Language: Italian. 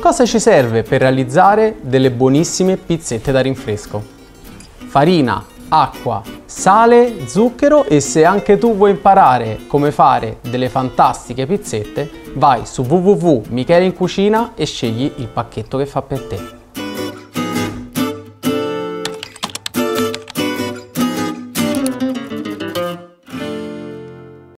Cosa ci serve per realizzare delle buonissime pizzette da rinfresco? Farina, acqua, sale, zucchero e se anche tu vuoi imparare come fare delle fantastiche pizzette, vai su www.michelincucina e scegli il pacchetto che fa per te.